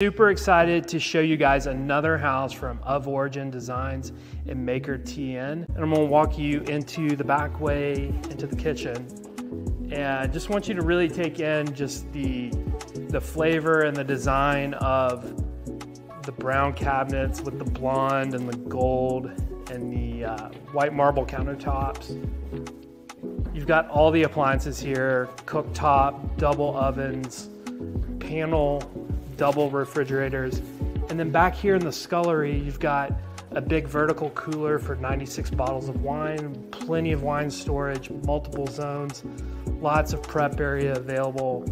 Super excited to show you guys another house from Of Origin Designs and Maker TN. And I'm gonna walk you into the back way, into the kitchen. And just want you to really take in just the, the flavor and the design of the brown cabinets with the blonde and the gold and the uh, white marble countertops. You've got all the appliances here, cooktop, double ovens, panel double refrigerators. And then back here in the scullery, you've got a big vertical cooler for 96 bottles of wine, plenty of wine storage, multiple zones, lots of prep area available.